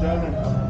Canım.